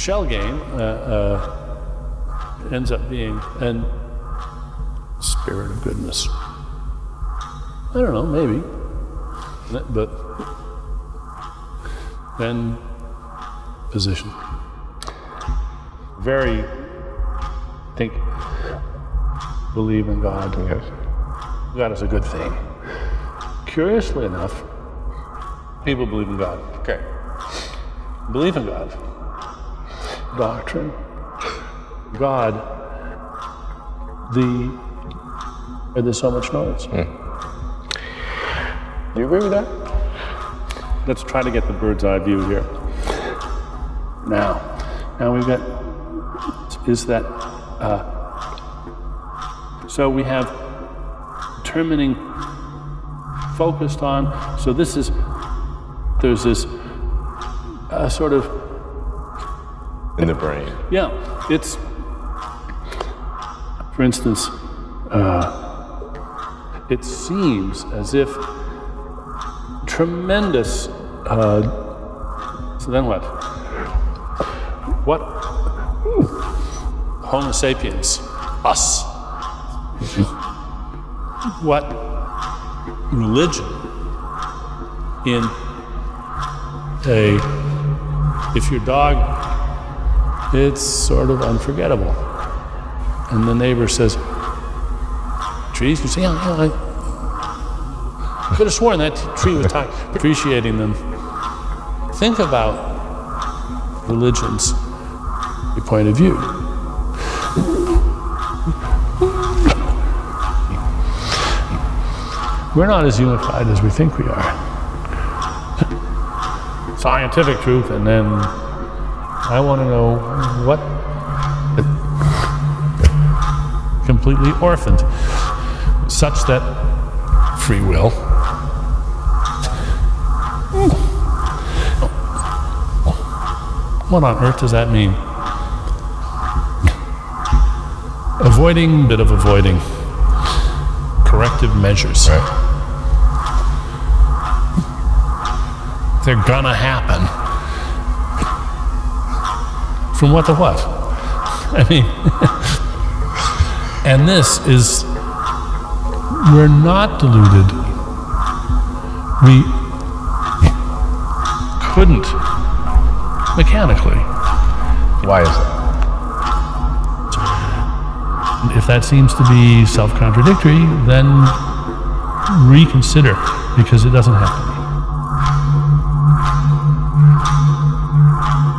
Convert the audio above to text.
shell game uh, uh, ends up being an spirit of goodness. I don't know, maybe. But then position. Very think believe in God. Yes. God is a good thing. Curiously enough, people believe in God. Okay. Believe in God. Doctrine. God. The where there's so much noise. Do you agree with that? Let's try to get the bird's eye view here. Now, now we've got is that uh, so we have determining focused on. So this is there's this uh, sort of In the brain. yeah. It's for instance, uh, it seems as if tremendous. Uh, so then what? What? Homo sapiens, us. what religion in a if your dog it's sort of unforgettable. And the neighbor says trees you say yeah, yeah I could have sworn that tree was talking appreciating them. Think about religion's your point of view. We're not as unified as we think we are. Scientific truth, and then I want to know what completely orphaned, such that free will. What on earth does that mean? Avoiding, bit of avoiding. Corrective measures. Right. they're gonna happen. From what to what? I mean, and this is, we're not deluded. We couldn't mechanically. Why is that? If that seems to be self contradictory, then reconsider because it doesn't happen.